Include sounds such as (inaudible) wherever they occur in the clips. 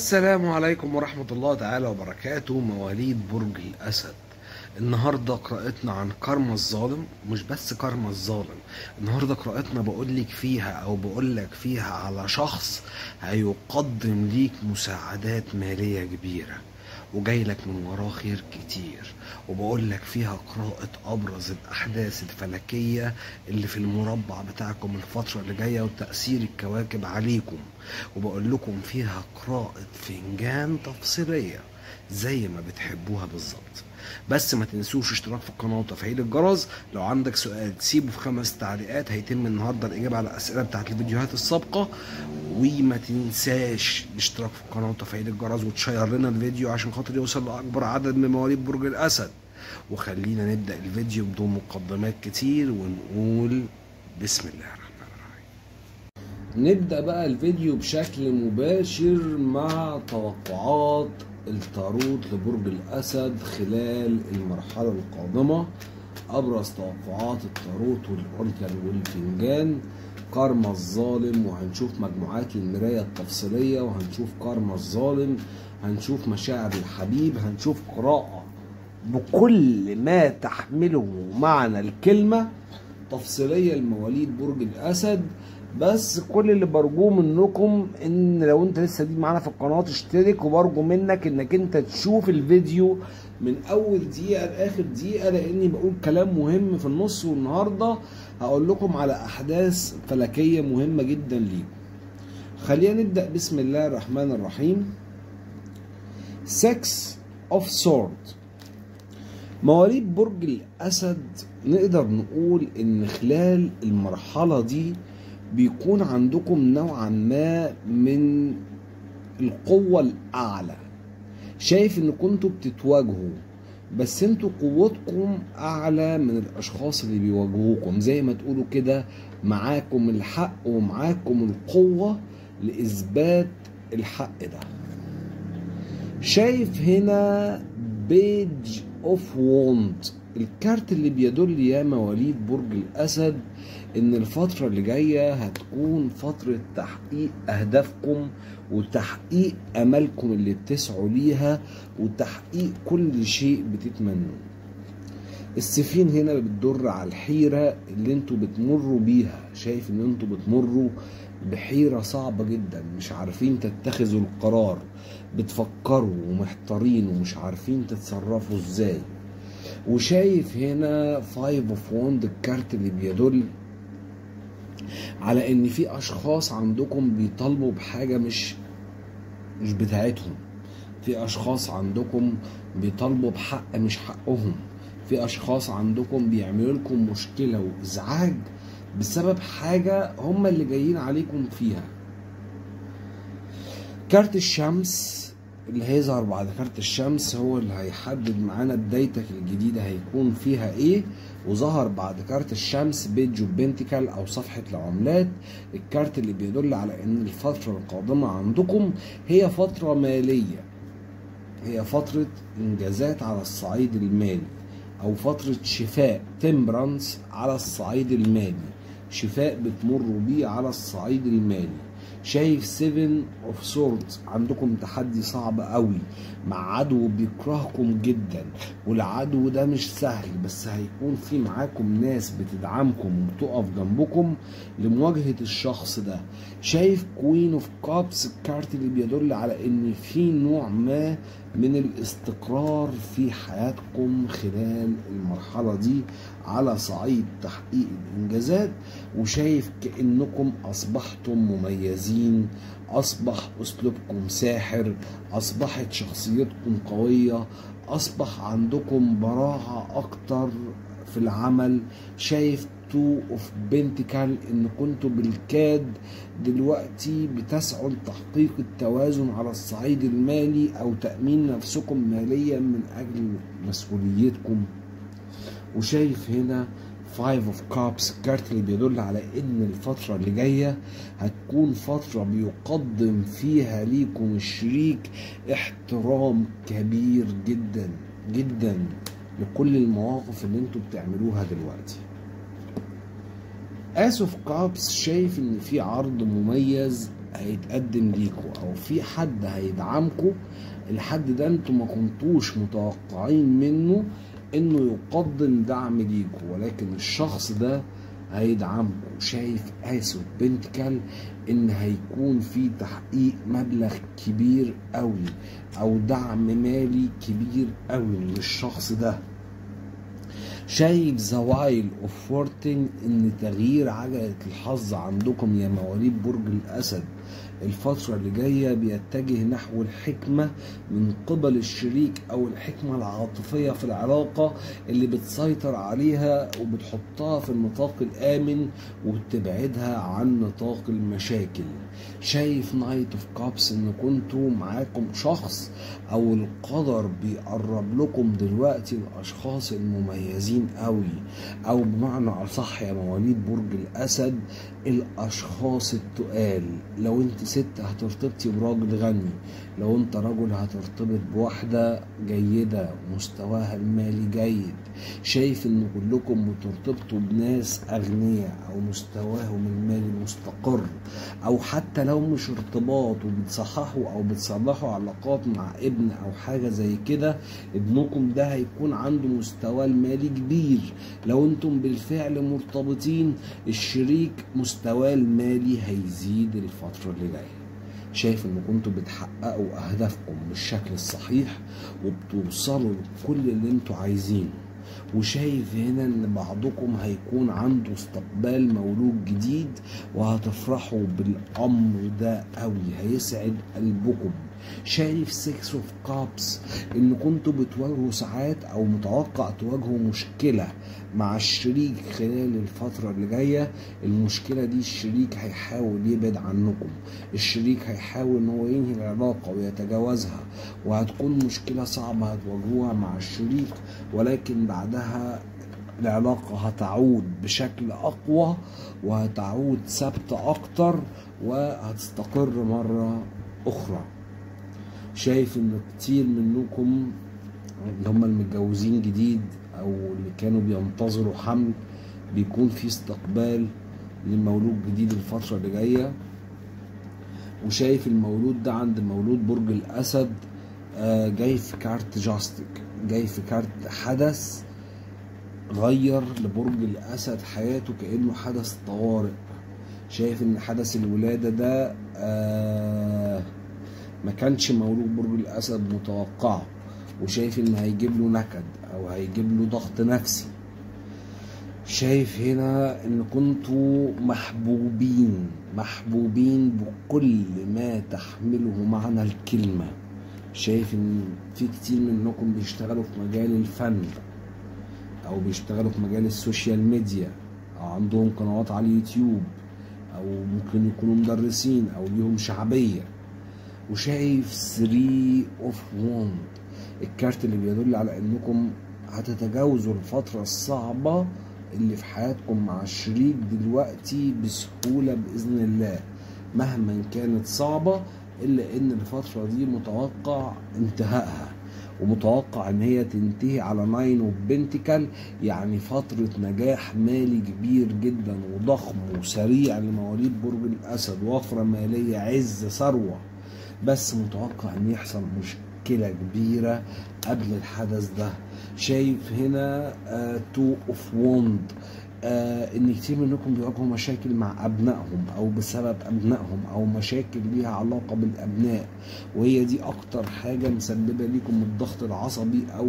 السلام عليكم ورحمة الله تعالى وبركاته مواليد برج الأسد. النهاردة قراءتنا عن كرم الظالم مش بس كرم الظالم النهاردة قراءتنا بقول لك فيها أو بقول لك فيها على شخص هيقدم ليك مساعدات مالية كبيرة. وجاي لك من وراه خير كتير وبقول لك فيها قراءة أبرز الأحداث الفلكية اللي في المربع بتاعكم الفترة اللي جاية وتأثير الكواكب عليكم. وبقول لكم فيها قراءة فنجان تفصيلية زي ما بتحبوها بالظبط. بس ما تنسوش اشتراك في القناة وتفعيل الجرس. لو عندك سؤال تسيبه في خمس تعليقات هيتم النهاردة الإجابة على الأسئلة بتاعت الفيديوهات السابقة. وما تنساش الاشتراك في القناة وتفعيل الجرس وتشير لنا الفيديو عشان خاطر يوصل لأكبر عدد من مواليد برج الأسد. وخلينا نبدأ الفيديو بدون مقدمات كتير ونقول بسم الله الرحمن الرحيم. نبدأ بقى الفيديو بشكل مباشر مع توقعات التاروت لبرج الأسد خلال المرحلة القادمة أبرز توقعات التاروت والأوركل والفنجان. كارما الظالم وهنشوف مجموعات المراية التفصيلية وهنشوف كارما الظالم هنشوف مشاعر الحبيب هنشوف قراءة بكل ما تحمله معنى الكلمة. تفصيلية لمواليد برج الأسد بس كل اللي برجوه منكم إن لو أنت لسه جديد معانا في القناة تشترك وبرجو منك إنك أنت تشوف الفيديو من أول دقيقة لآخر دقيقة لأني بقول كلام مهم في النص. والنهاردة هقول لكم على أحداث فلكية مهمة جدا ليكم. خلينا نبدأ. بسم الله الرحمن الرحيم. 6 of sword مواليد برج الأسد نقدر نقول إن خلال المرحلة دي بيكون عندكم نوعا ما من القوة الأعلى. شايف إن كنتوا بتتواجهوا بس أنتوا قوتكم أعلى من الأشخاص اللي بيواجهوكم. زي ما تقولوا كده معاكم الحق ومعاكم القوة لإثبات الحق ده. شايف هنا page of wand الكارت اللي بيدل يا مواليد برج الأسد إن الفترة اللي جاية هتكون فترة تحقيق أهدافكم وتحقيق أمالكم اللي بتسعوا ليها وتحقيق كل شيء بتتمنوه. ال seven هنا بتدل على الحيرة اللي أنتوا بتمروا بيها. شايف إن أنتوا بتمروا بحيرة صعبة جدا مش عارفين تتخذوا القرار. بتفكروا ومحتارين ومش عارفين تتصرفوا إزاي. وشايف هنا five of wand الكارت اللي بيدل على إن في أشخاص عندكم بيطالبوا بحاجة مش مش بتاعتهم. في أشخاص عندكم بيطالبوا بحق مش حقهم. في أشخاص عندكم بيعملوا لكم مشكلة وإزعاج بسبب حاجة هم اللي جايين عليكم فيها. كارت الشمس اللي هيظهر بعد كارت الشمس هو اللي هيحدد معانا بدايتك الجديدة هيكون فيها إيه. وظهر بعد كارت الشمس page pentacle أو صفحة العملات. الكارت اللي بيدل على إن الفترة القادمة عندكم هي فترة مالية. هي فترة إنجازات على الصعيد المالي أو فترة شفاء temperance على الصعيد المالي. شفاء بتمروا بيه على الصعيد المالي. شايف 7 of sword عندكم تحدي صعب قوي. مع عدو بيكرهكم جدا والعدو ده مش سهل بس هيكون في معاكم ناس بتدعمكم وبتقف جنبكم لمواجهة الشخص ده. شايف queen of cups الكارت اللي بيدل على إن في نوع ما من الاستقرار في حياتكم خلال المرحلة دي على صعيد تحقيق الإنجازات. وشايف كأنكم أصبحتم مميزين أصبح أسلوبكم ساحر أصبحت شخصيتكم قوية أصبح عندكم براعة أكتر في العمل. شايف two of pentacle إن كنتوا بالكاد دلوقتي بتسعوا لتحقيق التوازن على الصعيد المالي أو تأمين نفسكم ماليا من أجل مسؤوليتكم. وشايف هنا five of cups الكارت اللي بيدل على إن الفترة اللي جاية هتكون فترة بيقدم فيها ليكم الشريك احترام كبير جدا جدا لكل المواقف اللي أنتوا بتعملوها دلوقتي. ace of cups شايف إن في عرض مميز هيتقدم ليكوا أو في حد هيدعمكوا الحد ده أنتوا ما كنتوش متوقعين منه إنه يقدم دعم ليكوا ولكن الشخص ده هيدعمكوا. شايف ace of pentacle إن هيكون في تحقيق مبلغ كبير قوي أو دعم مالي كبير قوي من الشخص ده. شايف the wheel of fortune إن تغيير عجلة الحظ عندكم يا مواليد برج الأسد؟ الفترة اللي جاية بيتجه نحو الحكمة من قبل الشريك أو الحكمة العاطفية في العلاقة اللي بتسيطر عليها وبتحطها في النطاق الآمن وبتبعدها عن نطاق المشاكل. شايف knight of cups إن كنتوا معاكم شخص أو القدر بيقرب لكم دلوقتي الأشخاص المميزين قوي. أو بمعنى أصح يا مواليد برج الأسد الأشخاص التقال. لو أنت ست هترتبطي براجل غني. لو انت رجل هترتبط بواحدة جيدة مستواها المالي جيد. شايف ان كلكم بترتبطوا بناس أغنياء أو مستواهم المالي مستقر. أو حتى لو مش ارتباط وبتصححوا أو بتصلحوا علاقات مع ابن أو حاجة زي كده ابنكم ده هيكون عنده مستوى المالي كبير. لو أنتم بالفعل مرتبطين الشريك مستواه المالي هيزيد الفترة اللي جاية. شايف ان كنتوا بتحققوا أهدافكم بالشكل الصحيح وبتوصلوا لكل اللي أنتوا عايزينه. وشايف هنا إن بعضكم هيكون عنده استقبال مولود جديد وهتفرحوا بالأمر ده قوي هيسعد قلبكم. شايف 6 اوف كابس إن كنتوا بتواجهوا ساعات أو متوقع تواجهوا مشكلة مع الشريك خلال الفترة اللي جاية المشكلة دي الشريك هيحاول يبعد عنكم. الشريك هيحاول إن هو ينهي العلاقة ويتجاوزها. وهتكون مشكلة صعبة هتواجهوها مع الشريك ولكن بعدها العلاقة هتعود بشكل أقوى وهتعود ثابتة أكتر وهتستقر مرة أخرى. شايف ان كتير منكم اللي هم المتجوزين جديد أو اللي كانوا بينتظروا حمل بيكون في استقبال لمولود جديد الفترة اللي جاية. وشايف المولود ده عند مولود برج الأسد آه، جاي في كارت جاستك جاي في كارت حدث غير لبرج الأسد حياته كأنه حدث طوارئ. شايف إن حدث الولادة ده آه ما كانش مولود برج الأسد متوقعه وشايف ان هيجيب له نكد أو هيجيب له ضغط نفسي. شايف هنا إن كنتوا محبوبين محبوبين بكل ما تحمله معنى الكلمة. شايف إن في كتير منكم بيشتغلوا في مجال الفن أو بيشتغلوا في مجال ال social media أو عندهم قنوات على اليوتيوب أو ممكن يكونوا مدرسين أو ليهم شعبية. وشايف 3 of wand الكارت اللي بيدل على إنكم هتتجاوزوا الفترة الصعبة اللي في حياتكم مع الشريك دلوقتي بسهولة بإذن الله. مهما كانت صعبة إلا إن الفترة دي متوقع انتهائها. ومتوقع إن هي تنتهي على nine of pentacle يعني فترة نجاح مالي كبير جدا وضخم وسريع لمواليد برج الأسد وفرة مالية عز ثروة. بس متوقع إن يحصل مشكلة كبيرة قبل الحدث ده. شايف هنا two of wand إن كتير منكم بيواجهوا مشاكل مع أبنائهم أو بسبب أبنائهم أو مشاكل ليها علاقة بالأبناء. وهي دي أكتر حاجة مسببة ليكم الضغط العصبي أو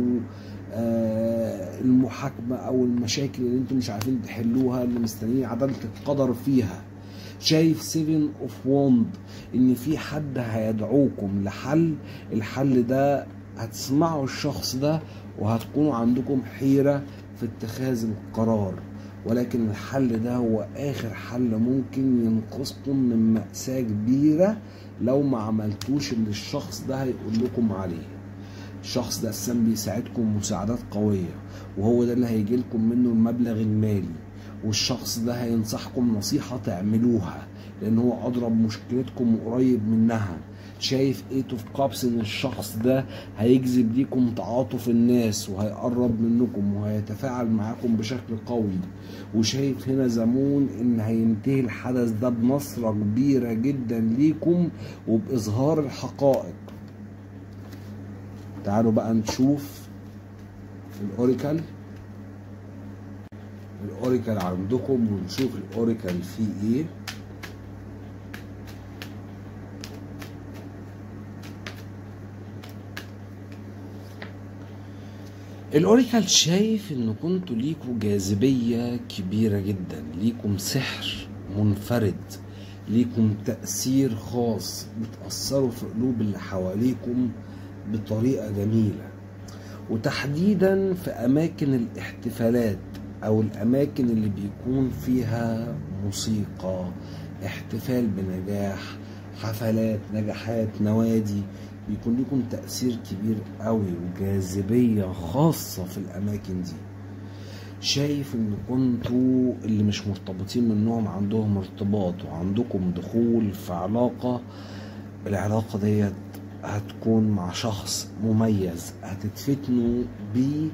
آه المحاكمة أو المشاكل اللي أنتم مش عارفين تحلوها اللي مستنيين عدالة القدر فيها. شايف 7 of wand إن في حد هيدعوكم لحل الحل ده هتسمعوا الشخص ده وهتكونوا عندكم حيرة في اتخاذ القرار. ولكن الحل ده هو آخر حل ممكن ينقذكم من مأساة كبيرة لو ما عملتوش اللي الشخص ده هيقول لكم عليه. الشخص ده أساسا بيساعدكم مساعدات قوية وهو ده اللي هيجي لكم منه المبلغ المالي. والشخص ده هينصحكم نصيحة تعملوها لأن هو أدرى بمشكلتكم وقريب منها. شايف eight of cups إن الشخص ده هيجذب ليكم تعاطف الناس وهيقرب منكم وهيتفاعل معاكم بشكل قوي. وشايف هنا the moon إن هينتهي الحدث ده بنصرة كبيرة جدا ليكم وبإظهار الحقائق. تعالوا بقى نشوف الأوريكل. الاوريكل عندكم ونشوف الاوريكل فيه إيه. الاوريكل شايف إن كنتوا ليكوا جاذبية كبيرة جدا ليكم سحر منفرد ليكم تأثير خاص بتأثروا في قلوب اللي حواليكم بطريقة جميلة. وتحديدا في أماكن الاحتفالات أو الأماكن اللي بيكون فيها موسيقى احتفال بنجاح حفلات نجاحات نوادي بيكون لكم تأثير كبير قوي وجاذبية خاصة في الأماكن دي. شايف إن كنتوا اللي مش مرتبطين منهم عندهم ارتباط وعندكم دخول في علاقة العلاقة ديت هتكون مع شخص مميز هتتفتنوا بيه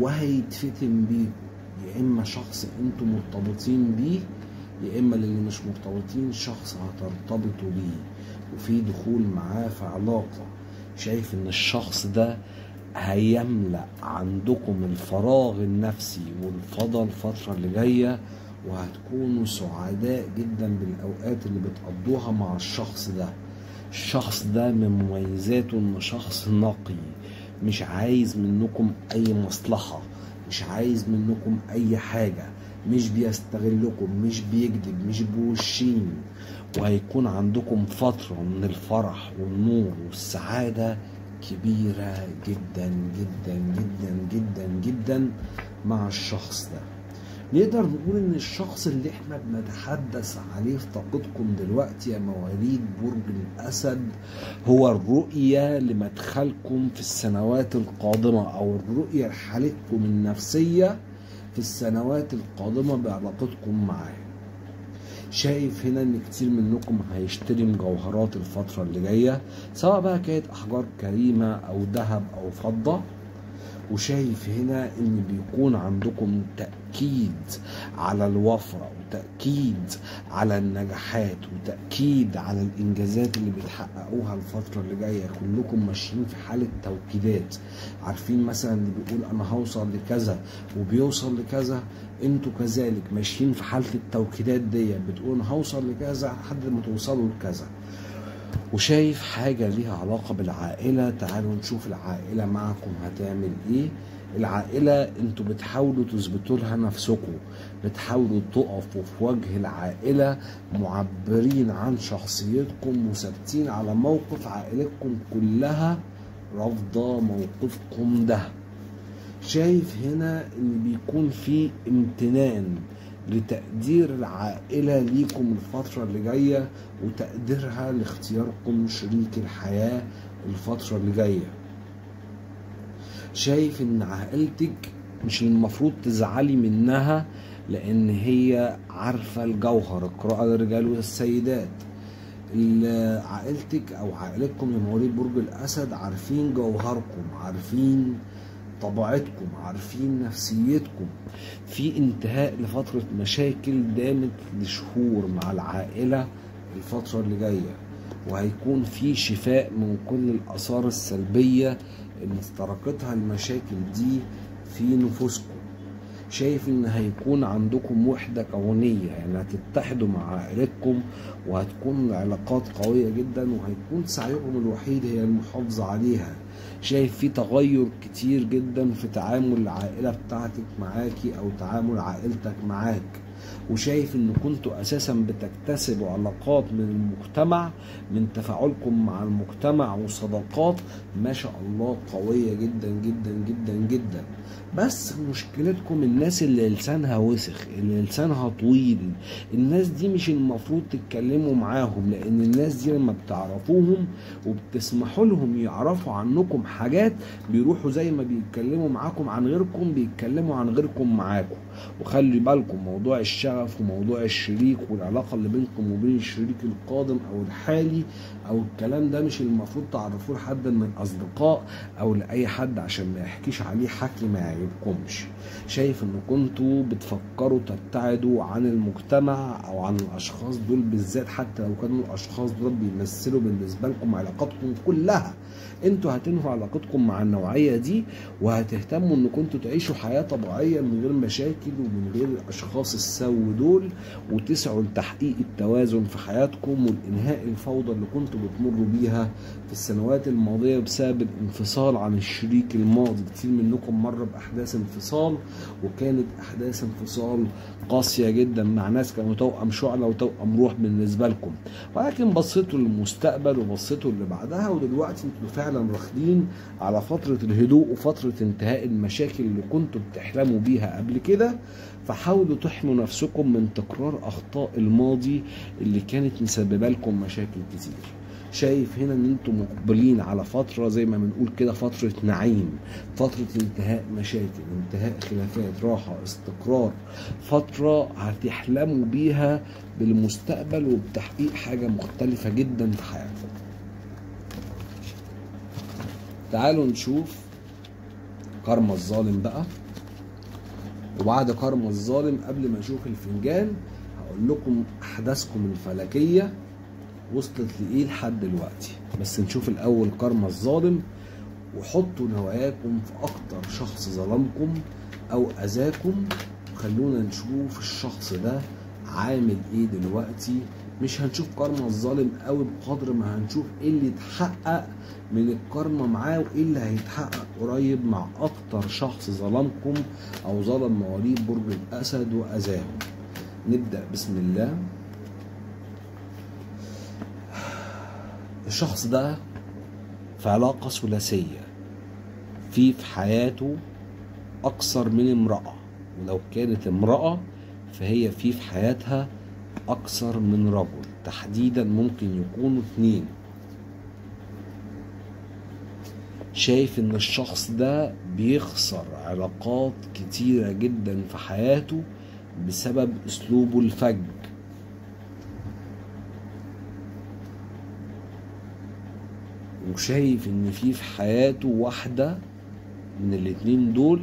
وهيتفتن بيه يا إما شخص أنتوا مرتبطين بيه يا إما اللي مش مرتبطين شخص هترتبطوا بيه. وفي دخول معاه في علاقة. شايف إن الشخص ده هيملأ عندكم الفراغ النفسي والفضل الفترة اللي جاية وهتكونوا سعداء جدا بالأوقات اللي بتقضوها مع الشخص ده. الشخص ده من مميزاته إنه شخص نقي مش عايز منكم أي مصلحة. مش عايز منكم أي حاجة مش بيستغلكم مش بيكذب مش بوشين. وهيكون عندكم فترة من الفرح والنور والسعادة كبيرة جدا جدا جدا جدا جدا مع الشخص ده. نقدر نقول إن الشخص اللي إحنا بنتحدث عليه في طاقتكم دلوقتي يا مواليد برج الأسد هو الرؤية لمدخلكم في السنوات القادمة أو الرؤية لحالتكم النفسية في السنوات القادمة بعلاقتكم معاه. شايف هنا إن كتير منكم هيشتري مجوهرات الفترة اللي جاية سواء بقى كانت أحجار كريمة أو ذهب أو فضة. وشايف هنا إن بيكون عندكم تأكيد على الوفرة وتأكيد على النجاحات وتأكيد على الإنجازات اللي بتحققوها الفترة اللي جاية. كلكم ماشيين في حالة توكيدات. عارفين مثلا اللي بيقول أنا هوصل لكذا وبيوصل لكذا أنتوا كذلك ماشيين في حالة التوكيدات دي. بتقول هوصل لكذا لحد ما توصلوا لكذا. وشايف حاجة ليها علاقة بالعائلة. تعالوا نشوف العائلة معكم هتعمل إيه. العائلة أنتوا بتحاولوا تثبتوا لها نفسكم. بتحاولوا تقفوا في وجه العائلة معبرين عن شخصيتكم وثابتين على موقف عائلتكم كلها رافضة موقفكم ده. شايف هنا إن بيكون في امتنان. لتقدير العائلة ليكم الفترة اللي جاية وتقديرها لاختياركم شريك الحياة الفترة اللي جاية. شايف إن عائلتك مش المفروض تزعلي منها لأن هي عارفة الجوهر القراءة للرجال والسيدات. عائلتك أو عائلتكم يا مواليد برج الأسد عارفين جوهركم عارفين طبيعتكم عارفين نفسيتكم. في انتهاء لفترة مشاكل دامت لشهور مع العائلة الفترة اللي جاية وهيكون في شفاء من كل الآثار السلبية اللي استرقتها المشاكل دي في نفوسكم. شايف إن هيكون عندكم وحدة كونية يعني هتتحدوا مع عائلتكم وهتكون العلاقات قوية جدا وهيكون سعيكم الوحيد هي المحافظة عليها. شايف في تغير كتير جدا في تعامل العائلة بتاعتك معاكي أو تعامل عائلتك معاك. وشايف إن كنتوا أساسا بتكتسبوا علاقات من المجتمع من تفاعلكم مع المجتمع وصداقات ما شاء الله قوية جدا جدا جدا جدا. بس مشكلتكم الناس اللي لسانها وسخ اللي لسانها طويل. الناس دي مش المفروض تتكلموا معاهم لأن الناس دي لما بتعرفوهم وبتسمحوا لهم يعرفوا عنكم حاجات بيروحوا زي ما بيتكلموا معاكم عن غيركم بيتكلموا عن غيركم معاكم. وخلي بالكم موضوع الشغف وموضوع الشريك والعلاقة اللي بينكم وبين الشريك القادم أو الحالي أو الكلام ده مش المفروض تعرفوه لحد من الأصدقاء أو لأي حد عشان ما يحكيش عليه حكي ما يعجبكمش. شايف إن كنتوا بتفكروا تبتعدوا عن المجتمع أو عن الأشخاص دول بالذات حتى لو كانوا الأشخاص دول بيمثلوا بالنسبة لكم علاقاتكم كلها. أنتوا هتنهوا علاقتكم مع النوعية دي وهتهتموا إن كنتوا تعيشوا حياة طبيعية من غير مشاكل ومن غير الأشخاص السو دول وتسعوا لتحقيق التوازن في حياتكم والإنهاء الفوضى اللي كنتوا بتمروا بيها في السنوات الماضية بسبب الانفصال عن الشريك الماضي. كتير منكم مر بأحداث انفصال وكانت أحداث انفصال قاسية جدا مع ناس كانوا توأم شعلة وتوأم روح بالنسبة لكم. ولكن بصيتوا للمستقبل وبصيتوا اللي بعدها ودلوقتي أنتوا فعلا راخدين على فترة الهدوء وفترة انتهاء المشاكل اللي كنتوا بتحلموا بيها قبل كده. فحاولوا تحموا نفسكم من تكرار أخطاء الماضي اللي كانت مسببة لكم مشاكل كتير. شايف هنا إن أنتم مقبلين على فترة زي ما بنقول كده فترة نعيم فترة انتهاء مشاكل انتهاء خلافات راحة استقرار فترة هتحلموا بيها بالمستقبل وبتحقيق حاجة مختلفة جدا في حياتكم. تعالوا نشوف كرم الظالم بقى. وبعد كرم الظالم قبل ما نشوف الفنجان هقول لكم أحداثكم الفلكية. وصلت لإيه لحد دلوقتي. بس نشوف الأول كرم الظالم وحطوا نواياكم في أكتر شخص ظلمكم أو أذاكم. خلونا نشوف الشخص ده عامل إيه دلوقتي. مش هنشوف كارما الظالم قوي بقدر ما هنشوف إيه اللي اتحقق من الكارما معاه وإيه اللي هيتحقق قريب مع أكتر شخص ظلمكم أو ظلم مواليد برج الأسد وأذاهم. نبدأ بسم الله. الشخص ده في علاقة ثلاثية. في في حياته أكثر من امرأة ولو كانت امرأة فهي في في حياتها أكثر من رجل. تحديدا ممكن يكونوا اتنين. شايف إن الشخص ده بيخسر علاقات كتيرة جدا في حياته بسبب أسلوبه الفج وشايف إن في في حياته واحدة من الاتنين دول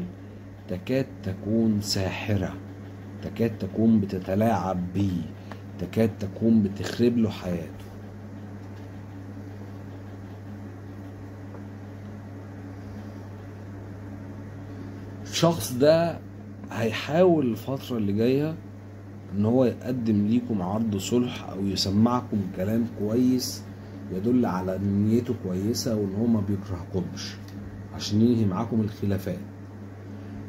تكاد تكون ساحرة تكاد تكون بتتلاعب بيه تكاد تكون بتخرب له حياته. الشخص ده هيحاول الفترة اللي جاية إن هو يقدم ليكم عرض صلح أو يسمعكم كلام كويس يدل على إن نيته كويسة وإن هو ما بيكرهكمش عشان ينهي معاكم الخلافات.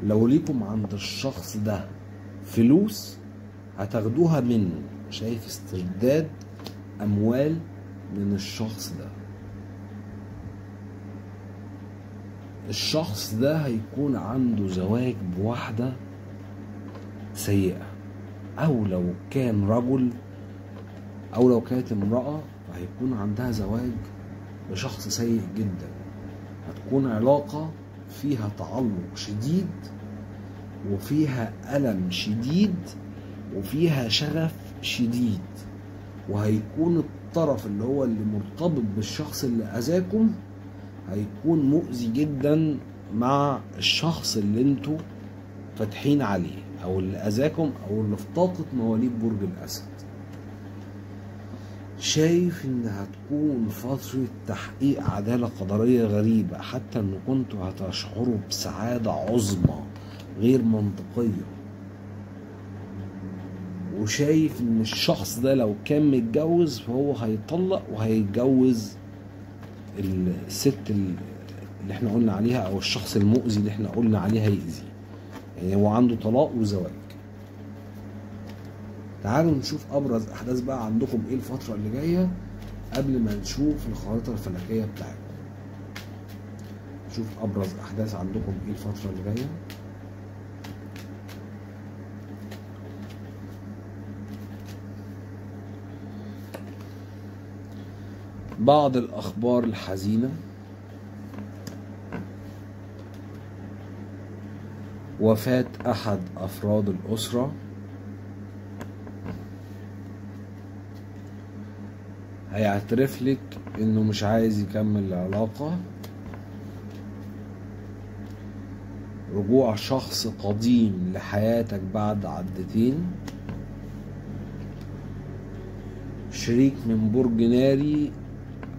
لو ليكم عند الشخص ده فلوس هتاخدوها منه. شايف استرداد أموال من الشخص ده. الشخص ده هيكون عنده زواج بواحدة سيئة. أو لو كان رجل أو لو كانت امرأة فهيكون عندها زواج بشخص سيء جدا. هتكون علاقة فيها تعلق شديد وفيها ألم شديد وفيها شغف شديد. وهيكون الطرف اللي هو اللي مرتبط بالشخص اللي أذاكم هيكون مؤذي جدا مع الشخص اللي أنتوا فاتحين عليه أو اللي أذاكم أو اللي في طاقة مواليد برج الأسد. شايف ان هتكون فترة تحقيق عدالة قدرية غريبة حتى إن كنتوا هتشعروا بسعادة عظمى غير منطقية. وشايف إن الشخص ده لو كان متجوز فهو هيطلق وهيتجوز الست اللي إحنا قلنا عليها أو الشخص المؤذي اللي إحنا قلنا عليه هيأذي يعني هو عنده طلاق وزواج. تعالوا نشوف أبرز أحداث بقى عندكم إيه الفترة اللي جاية قبل ما نشوف الخريطة الفلكية بتاعتكم نشوف أبرز أحداث عندكم إيه الفترة اللي جاية. بعض الأخبار الحزينة. وفاة أحد أفراد الأسرة. هيعترف لك إنه مش عايز يكمل العلاقة. رجوع شخص قديم لحياتك بعد عدتين. شريك من برج ناري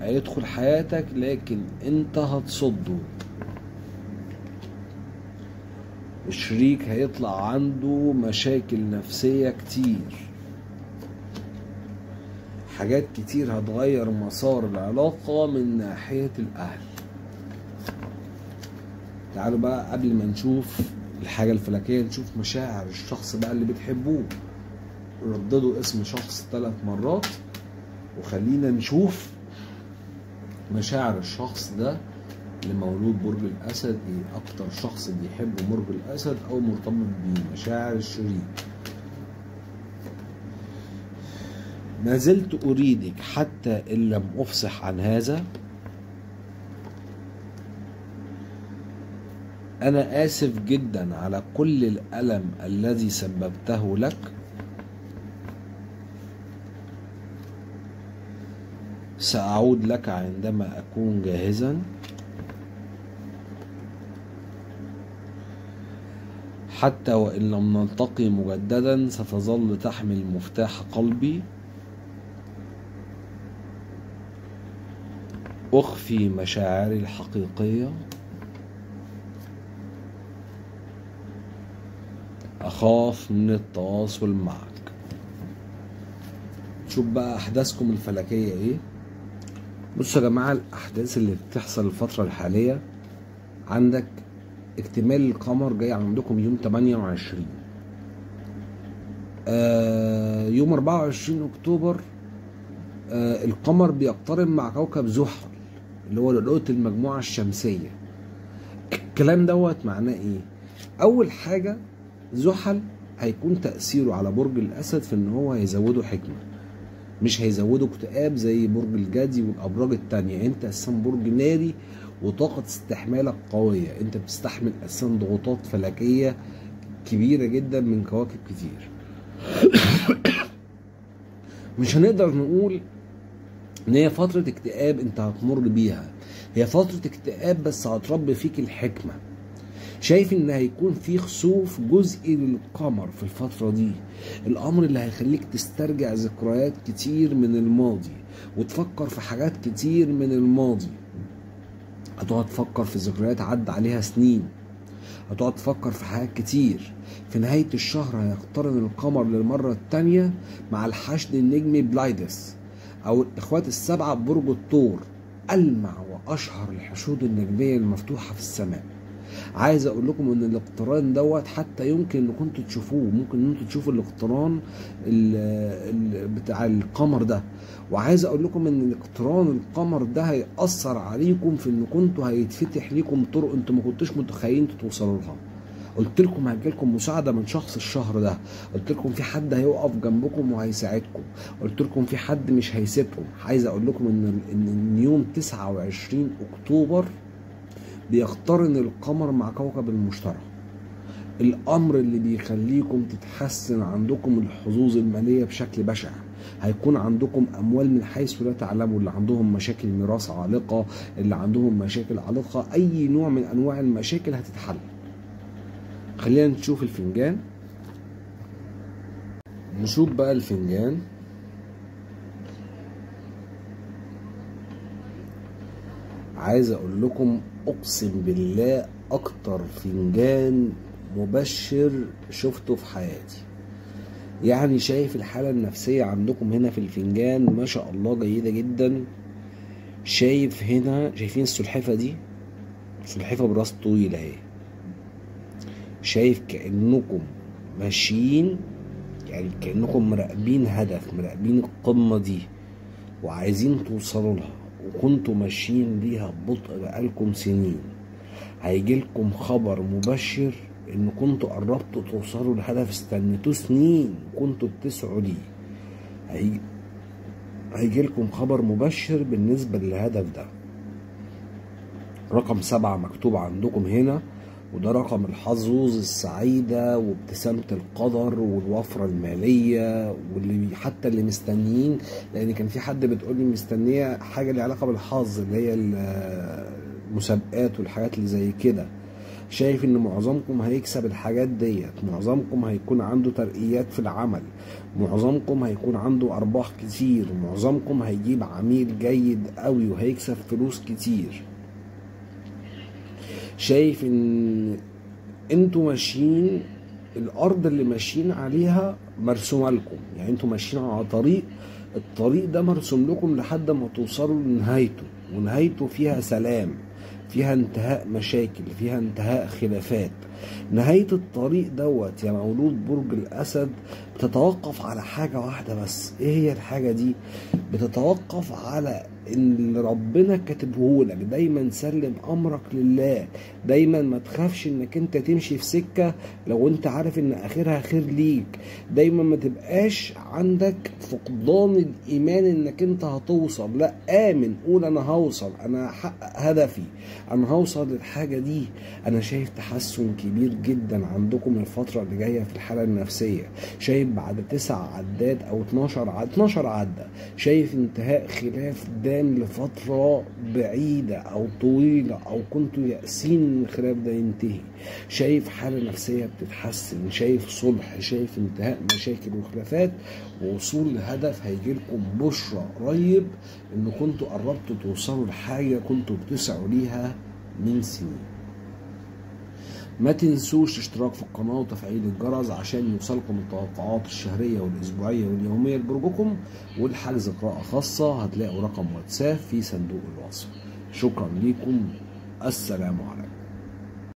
هيدخل حياتك لكن أنت هتصده. الشريك هيطلع عنده مشاكل نفسية كتير. حاجات كتير هتغير مسار العلاقة من ناحية الأهل. تعالوا بقى قبل ما نشوف الحاجة الفلكية نشوف مشاعر الشخص بقى اللي بتحبوه. رددوا اسم شخص ثلاث مرات وخلينا نشوف مشاعر الشخص ده اللي مولود برج الأسد إيه أكتر شخص بيحب برج الأسد أو مرتبط بيه مشاعر الشريك ما زلت أريدك حتى إن لم أفصح عن هذا. أنا آسف جدا على كل الألم الذي سببته لك. سأعود لك عندما أكون جاهزا. حتى وإن لم نلتقي مجددا ستظل تحمل مفتاح قلبي. أخفي مشاعري الحقيقية. أخاف من التواصل معك. شوف بقى أحداثكم الفلكية إيه. بصوا يا جماعة الأحداث اللي بتحصل الفترة الحالية عندك اكتمال القمر جاي عندكم يوم 28 آه يوم 24 أكتوبر آه القمر بيقترب مع كوكب زحل. اللي هو رؤية المجموعة الشمسية. الكلام دوت معناه إيه؟ أول حاجة زحل هيكون تأثيره على برج الأسد في إن هو هيزوده حكمة. مش هيزوده اكتئاب زي برج الجدي والأبراج التانية. أنت أساسا برج ناري وطاقة استحمالك قوية. أنت بتستحمل أساسا ضغوطات فلكية كبيرة جدا من كواكب كتير. (coughs) مش هنقدر نقول إن هي فترة اكتئاب أنت هتمر بيها. هي فترة اكتئاب بس هتربي فيك الحكمة. شايف إن هيكون في خسوف جزئي للقمر في الفترة دي. الأمر اللي هيخليك تسترجع ذكريات كتير من الماضي وتفكر في حاجات كتير من الماضي. هتقعد تفكر في ذكريات عدى عليها سنين. هتقعد تفكر في حاجات كتير. في نهاية الشهر هيقترن القمر للمرة التانية مع الحشد النجمي بلايدس. أو الإخوات السبعة ببرج الثور ألمع وأشهر الحشود النجمية المفتوحة في السماء. عايز أقول لكم إن الاقتران دوت حتى يمكن ان كنتوا تشوفوه ممكن إن أنتوا تشوفوا الاقتران ال ال بتاع القمر ده. وعايز أقول لكم إن الاقتران القمر ده هيأثر عليكم في ان كنتوا هيتفتح ليكم طرق أنتوا ما كنتوش متخيلين توصلوا لها. قلت لكم هيجي لكم مساعدة من شخص الشهر ده. قلت لكم في حد هيقف جنبكم وهيساعدكم. قلت لكم في حد مش هيسيبكم. عايز أقول لكم إن إن يوم 29 أكتوبر بيقترن القمر مع كوكب المشتري. الأمر اللي بيخليكم تتحسن عندكم الحظوظ المالية بشكل بشع. هيكون عندكم أموال من حيث لا تعلموا. اللي عندهم مشاكل ميراث عالقة اللي عندهم مشاكل عالقة أي نوع من أنواع المشاكل هتتحل. خلينا نشوف الفنجان. نشوف بقى الفنجان. عايز أقول لكم أقسم بالله أكتر فنجان مبشر شفته في حياتي. يعني شايف الحالة النفسية عندكم هنا في الفنجان ما شاء الله جيدة جدا. شايف هنا شايفين السلحفة دي؟ سلحفة براس طويل أهي. شايف كأنكم ماشيين يعني كأنكم مراقبين هدف مراقبين القمة دي وعايزين توصلوا لها وكنتوا ماشيين ليها ببطء بقالكم سنين. هيجيلكم خبر مبشر إن كنتوا قربتوا توصلوا لهدف استنيتوه سنين كنتوا بتسعوا ليه. هيجي هيجيلكم خبر مبشر بالنسبة للهدف ده. رقم سبعة مكتوب عندكم هنا. وده رقم الحظوظ السعيدة وابتسامة القدر والوفرة المالية واللي حتى اللي مستنيين لأن كان في حد بتقول لي مستنية حاجة ليها علاقة بالحظ اللي هي المسابقات والحاجات اللي زي كده. شايف إن معظمكم هيكسب الحاجات ديت معظمكم هيكون عنده ترقيات في العمل معظمكم هيكون عنده أرباح كتير معظمكم هيجيب عميل جيد قوي وهيكسب فلوس كتير. شايف إن أنتوا ماشيين الأرض اللي ماشيين عليها مرسومة لكم. يعني أنتوا ماشيين على طريق الطريق ده مرسوم لكم لحد ما توصلوا لنهايته. ونهايته فيها سلام فيها انتهاء مشاكل فيها انتهاء خلافات. نهاية الطريق دوت يا مولود برج الأسد بتتوقف على حاجة واحدة بس. إيه هي الحاجة دي؟ بتتوقف على إن ربنا كاتبه لك دايما سلم أمرك لله. دايما ما تخافش إنك أنت تمشي في سكة لو أنت عارف إن آخرها خير ليك. دايما ما تبقاش عندك فقدان الإيمان إنك أنت هتوصل. لا آمن. قول أنا هوصل. أنا هحقق هدفي. أنا هوصل للحاجة دي. أنا شايف تحسن كبير جدا عندكم الفترة اللي جاية في الحالة النفسية. شايف بعد تسع عدات أو 12 عد 12 عدة. شايف انتهاء خلاف دام لفترة بعيدة أو طويلة أو كنتوا يأسين إن الخلاف ده ينتهي. شايف حالة نفسية بتتحسن شايف صلح شايف انتهاء مشاكل وخلافات ووصول لهدف هيجيلكم بشرى قريب إن كنتوا قربتوا توصلوا لحاجة كنتوا بتسعوا ليها من سنين. ما تنسوش اشتراك في القناة وتفعيل الجرس عشان يوصلكم التوقعات الشهرية والأسبوعية واليومية لبرجكم والحجز قراءة خاصة هتلاقوا رقم واتساب في صندوق الوصف. شكرا ليكم. السلام عليكم.